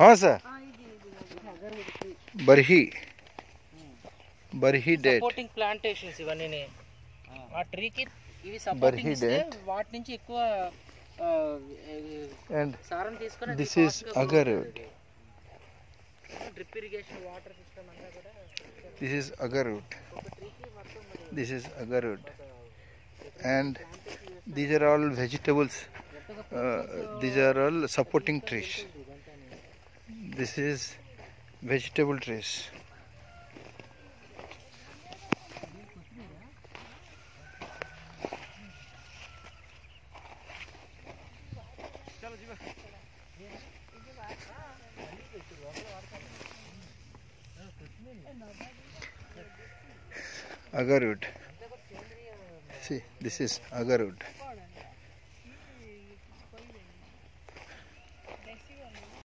हाँ sir. ఆ, ఇది ఇది agarwood tree Barhi. Barhi date. Supporting plantations ఇవన్నీ ఆ ట్రీకి ఇవి Barhi సపోర్టింగ్ ఇస్తే date. వాటి నుంచి ఎక్కువ ఆ, And సారం తీసుకొని This is agarwood. Drip irrigation water system అంతా కూడా this is agarwood. ఒక ట్రీకి మొత్తం మరి This is agarwood. And these are all vegetables. Uh, this is vegetable trees. Agarwood. See, this is agarwood.